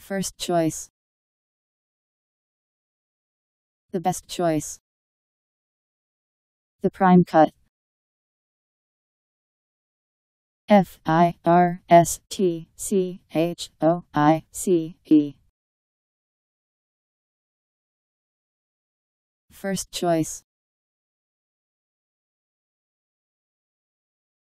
First choice. The best choice. The prime cut. F I R S T C H O I C E. First choice.